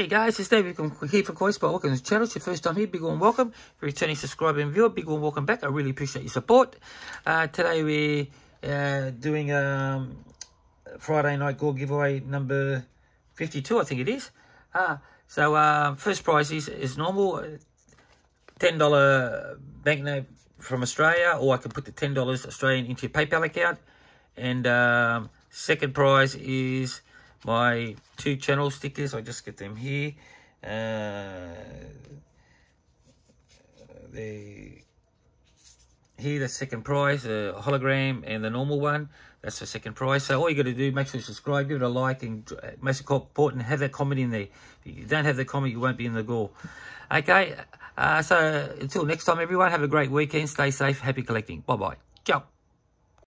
Hey guys, it's David here for Coin Spot. Welcome to the channel. It's your first time here. Big warm welcome. For returning subscriber and viewer, big one welcome back. I really appreciate your support. Uh, today we're uh, doing um, Friday night GAW giveaway number 52, I think it is. Uh, so uh, first prize is, is normal, $10 banknote from Australia, or I can put the $10 Australian into your PayPal account. And um, second prize is my two channel stickers. I just get them here. Uh, here the second prize, the hologram and the normal one. That's the second prize. So all you got to do, make sure you subscribe, give it a like, and most important, have that comment in there. If you don't have the comment, you won't be in the GAW. Okay, uh, so until next time, everyone, have a great weekend. Stay safe. Happy collecting. Bye-bye. Ciao.